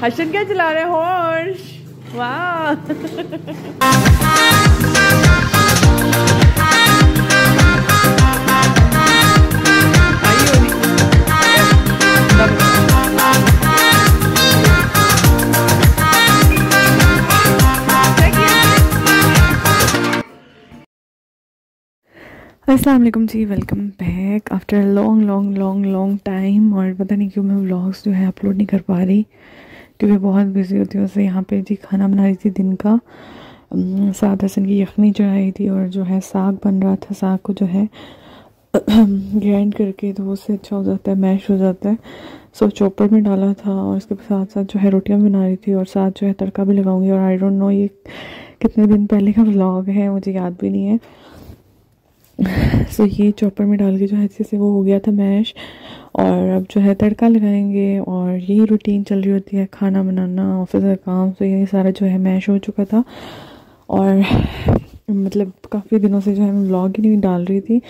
हर्षन क्या चला रहे हो वाह। वालेकुम जी welcome back after long long long long time और पता नहीं क्यों मैं व्लॉग्स जो है अपलोड नहीं कर पा रही। क्योंकि बहुत बिज़ी होती हूँ। उससे यहाँ पे जी खाना बना रही थी दिन का। सात हसन की यखनी चढ़ाई थी और जो है साग बन रहा था। साग को जो है ग्राइंड करके तो उससे अच्छा हो जाता है मैश हो जाता है। सो चॉपर में डाला था और उसके साथ साथ जो है रोटियाँ बना रही थी और साथ जो है तड़का भी लगाऊँगी। और आई डोंट नो ये कितने दिन पहले का व्लॉग है मुझे याद भी नहीं है। सो so, ये चॉपर में डाल के जो है अच्छे से वो हो गया था मैश और अब जो है तड़का लगाएँगे और यही रूटीन चल रही होती है, खाना बनाना ऑफ़िस का काम तो ये सारा जो है मैश हो चुका था। और मतलब काफ़ी दिनों से जो है मैं व्लॉग ही नहीं डाल रही थी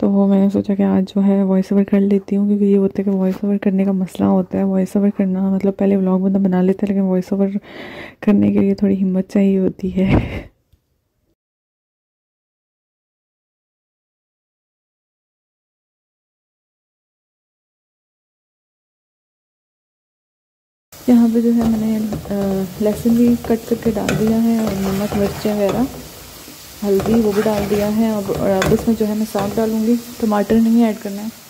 तो वो मैंने सोचा कि आज जो है वॉइस ओवर कर लेती हूँ, क्योंकि ये होता है कि वॉइस ओवर करने का मसला होता है। वॉइस ओवर करना मतलब पहले व्लॉग बंदा बना लेता है, लेकिन वॉइस ओवर करने के लिए थोड़ी हिम्मत चाहिए होती है। यहाँ पे जो है मैंने लहसुन भी कट करके डाल दिया है और नमक, मिर्चें वगैरह, हल्दी वो भी डाल दिया है। और अब इसमें जो है मैं साग डालूँगी। टमाटर नहीं ऐड करना है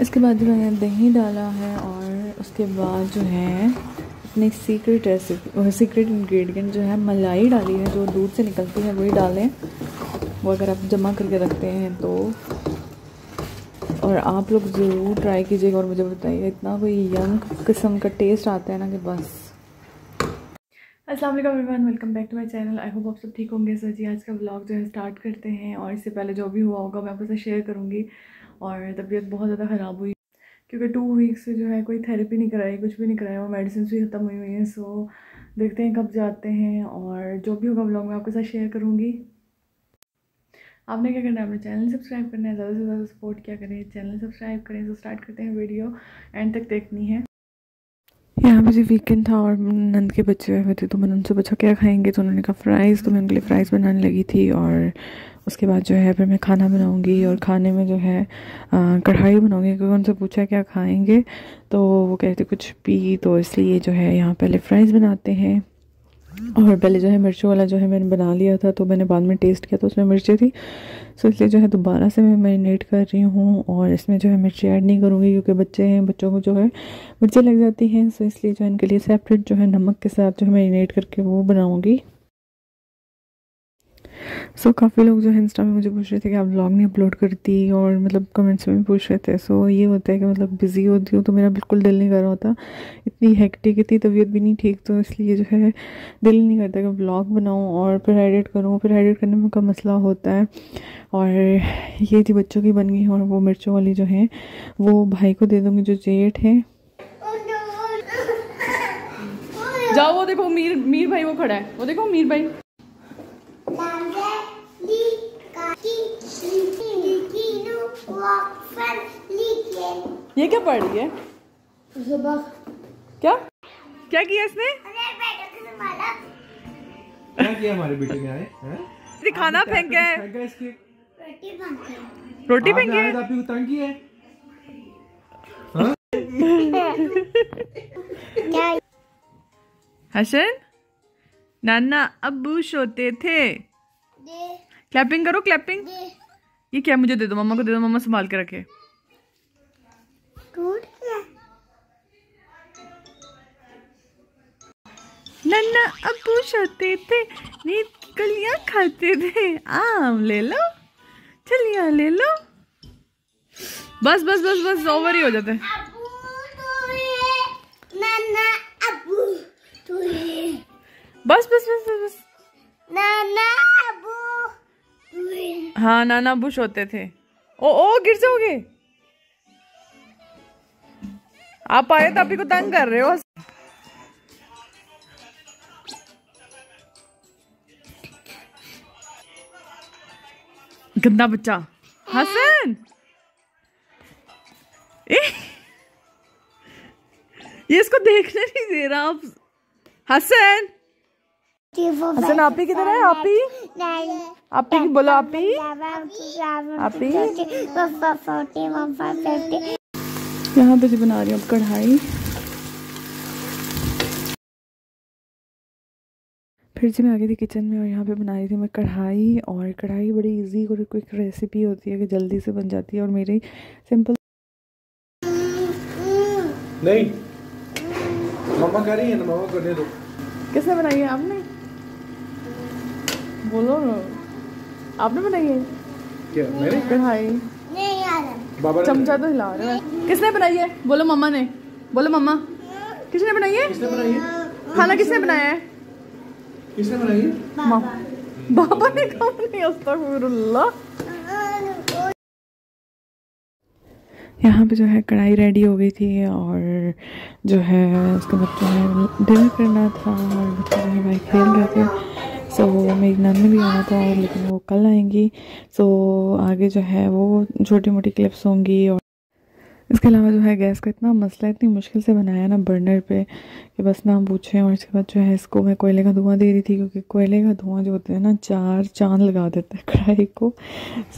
इसके बाद मैंने दही डाला है और उसके बाद जो है अपनी सीक्रेट रेसिपी सीक्रेट इंग्रेडिएंट जो है मलाई डाली है, जो दूध से निकलती है, वही डालें। वो अगर आप जमा करके रखते हैं तो। और आप लोग ज़रूर ट्राई कीजिएगा और मुझे बताइए, इतना कोई यंग किस्म का टेस्ट आता है ना कि बस। वालेकुम everyone welcome back to my channel I hope आप सब ठीक होंगे। सर जी, आज का ब्लॉग जो है स्टार्ट करते हैं और इससे पहले जो भी हुआ होगा, मैं आपके साथ शेयर करूँगी। और तबीयत बहुत ज़्यादा ख़राब हुई क्योंकि टू वीक्स से जो है कोई थेरेपी नहीं कराई, कुछ भी नहीं कराया वो मेडिसिन भी ख़त्म हुई हुई हैं सो देखते हैं कब जाते हैं और जो भी होगा ब्लॉग मैं आपके साथ शेयर करूँगी। आपने क्या करना है, अपने चैनल सब्सक्राइब करना है, ज़्यादा से ज़्यादा सपोर्ट क्या करें? चैनल सब्सक्राइब करें तो स्टार्ट करते हैं वीडियो एंड तक देखनी है। यहाँ पे जी वीकेंड था और नंद के बच्चे हुए थे तो मैंने उनसे पूछा, क्या खाएँगे? तो उन्होंने कहा फ़्राइज़ तो मैं उनके लिए फ़्राइज़ बनाने लगी थी और उसके बाद जो है फिर मैं खाना बनाऊँगी और खाने में जो है कढ़ाई बनाऊँगी क्योंकि उनसे पूछा क्या खाएँगे तो वो कहते कुछ पी तो इसलिए जो है यहाँ पहले फ्राइज़ बनाते हैं और पहले जो है मिर्चों वाला जो है मैंने बना लिया था तो मैंने बाद में टेस्ट किया तो उसमें मिर्चें थी सो इसलिए जो है दोबारा से मैं मैरिनेट कर रही हूँ और इसमें जो है मिर्ची ऐड नहीं करूँगी क्योंकि बच्चे हैं बच्चों को जो है मिर्चें लग जाती हैं सो इसलिए जो है इनके लिए सेपरेट जो है नमक के साथ जो है मैरिनेट करके वो बनाऊँगी सो so, काफ़ी लोग जो है इंस्टा में मुझे पूछ रहे थे कि आप ब्लॉग नहीं अपलोड करती और मतलब कमेंट्स में पूछ रहे थे। सो so, ये होता है कि मतलब बिज़ी होती हूँ तो मेरा बिल्कुल दिल नहीं कर रहा होता। इतनी हेक्टिक इतनी तबीयत भी नहीं ठीक तो इसलिए जो है दिल नहीं करता कि ब्लॉग बनाऊँ और फिर एडिट करूँ। फिर एडिट करने में का मसला होता है। और ये थी बच्चों की बन गई और वो मिर्चों वाली जो है वो भाई को दे दूँगी जो जेठ है। जाओ वो देखो मीर मीर भाई वो खड़ा है। वो देखो मीर भाई। ये क्या पढ़ रही है? क्या? क्या किया इसने? क्या किया हमारे बेटे ने आए? हैं? खाना फेंक गया है रोटी फेंक गया आपकी तंग की है? हसन नाना अबू सोते थे। क्लैपिंग करो क्लैपिंग ये क्या मुझे दे दो? मम्मा को दे दो मम्मा संभाल के रखे। नन्ना अबू सोते थे नींद की कलियाँ खाते थे। आम ले लो चलिया ले लो। बस बस बस बस ओवर ही हो जाते। बस बस बस बस बस। हाँ नाना बुश होते थे। ओ ओ गिर जाओगे? आप आए तो आपी को तंग कर रहे हो। गंदा बच्चा। हसन! ये इसको देखने नहीं दे रहा आप। हसन! हसन आपी किधर है? आप आपी आपी की बोलो आपी आपी यहाँ पे जो बना रही हूँ कढ़ाई। फिर से मैं आ गई थी किचन में और यहाँ पे बना रही थी मैं कढ़ाई और कढ़ाई बड़ी इजी और क्विक रेसिपी होती है कि जल्दी से बन जाती है और मेरी सिंपल नहीं। मम्मा कर रही है ना मम्मा को दे दो। किसने बनाई है? आपने? बोलो। ना आपने बनाई है? क्या मैंने? ने चमचा तो हिला रहे हैं। किसने बनाई है? बोलो मम्मा ने। बोलो मम्मा। किसने बनाई है? किसने बनाई है? खाना किसने बनाया है? किसने बनाई है? बाबा ने कहा नहीं अस्तगफिरुल्लाह। यहाँ पे जो है कढ़ाई रेडी हो गई थी और जो है उसके बाद जो है डिनर करना था और बच्चे जो है भाई खेल रहे थे। सो so, मेरी नानी भी आना था लेकिन वो कल आएँगी। सो so, आगे जो है वो छोटी मोटी क्लिप्स होंगी और इसके अलावा जो है गैस का इतना मसला इतनी मुश्किल से बनाया ना बर्नर पे कि बस ना पूछें और इसके बाद जो है इसको मैं कोयले का धुआँ दे रही थी क्योंकि कोयले का धुआँ जो होता है ना चार चाँद लगा देता है कढ़ाई को।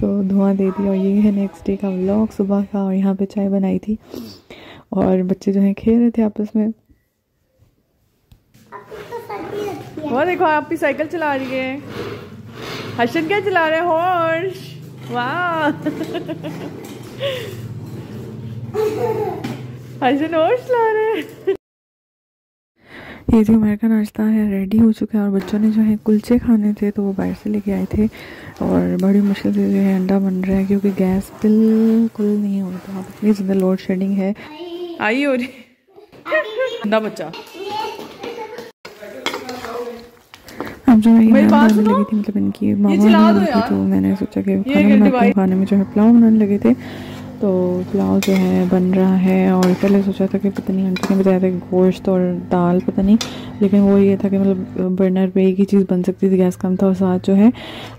सो धुआँ दे दिया और ये है नेक्स्ट डे का व्लॉग सुबह का और यहाँ पे चाय बनाई थी। और बच्चे जो है खेल रहे थे आपस में। वो देखो आप भी साइकिल चला रही है। हर्षन क्या चला रहे हो? वाह! हर्षन हर्ष ला रहे ये जो हमारे का नाश्ता है रेडी हो चुका है और बच्चों ने जो है कुलचे खाने थे तो वो बाहर से लेके आए थे। और बड़ी मुश्किल से जो है अंडा बन रहा है क्योंकि गैस बिल्कुल नहीं हो रहा था इतनी ज़्यादा लोड शेडिंग है। आई हो रही। अंडा बच्चा। जो है मेरी बात सुनो। थी मतलब इनकी मामा तो मैंने सोचा कि खाना बनाते खाने में जो है पुलाव बनाने लगे थे। तो पुलाव जो है बन रहा है और पहले सोचा था कि पता नहीं आंटी ने बताया था कि गोश्त और दाल पता नहीं। लेकिन वो ये था कि मतलब बर्नर पे एक ही चीज़ बन सकती थी गैस कम था और साथ जो है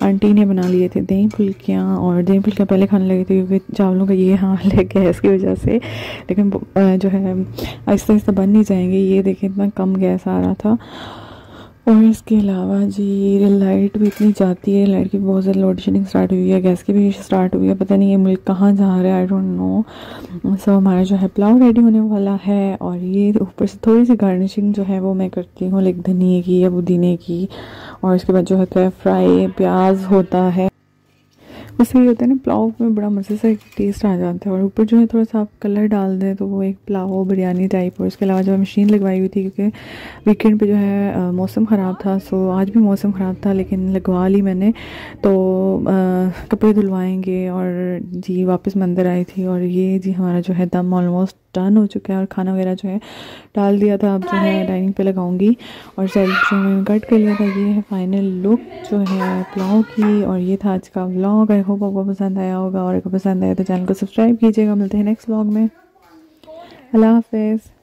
आंटी ने बना लिए थे दही फुल्कियाँ और दही फुल्कियाँ पहले खाने लगे थे क्योंकि चावलों का ये हाल है गैस की वजह से। लेकिन जो है आहिस्ता आहिस्ता बन नहीं जाएँगे। ये देखें इतना कम गैस आ रहा था। और इसके अलावा जी लाइट भी इतनी जाती है लाइट की बहुत ज़्यादा लोड शेडिंग स्टार्ट हुई है गैस की भी स्टार्ट हुई है, पता नहीं ये मुल्क कहाँ जा रहा है आई डोंट नो सो हमारा जो है प्लाव रेडी होने वाला है और ये ऊपर से थोड़ी सी गार्निशिंग जो है वो मैं करती हूँ लाइक धनिए की या पुदीने की और इसके बाद जो होता है फ्राई प्याज होता है। उससे ये होता है ना, पुलाव में बड़ा मज़े से टेस्ट आ जाता है और ऊपर जो है थोड़ा सा आप कलर डाल दें तो वो एक पुलाव बिरयानी टाइप और उसके अलावा जो है मशीन लगवाई हुई थी क्योंकि वीकेंड पे जो है मौसम ख़राब था सो आज भी मौसम ख़राब था लेकिन लगवा ली मैंने। तो कपड़े धुलवाएँगे और जी वापस मंदिर आई थी और ये जी हमारा जो है दम ऑलमोस्ट डन हो चुका है और खाना वगैरह जो है डाल दिया था अब जो है डाइनिंग पे लगाऊँगी। और सेल्फ जो मैंने कट कर लिया था ये है फाइनल लुक जो है पुलाव की। और ये था आज का ब्लॉग आई होप आपको पसंद आया होगा। और अगर पसंद आया तो चैनल को सब्सक्राइब कीजिएगा। मिलते हैं नेक्स्ट व्लॉग में। अल्लाह हाफिज़।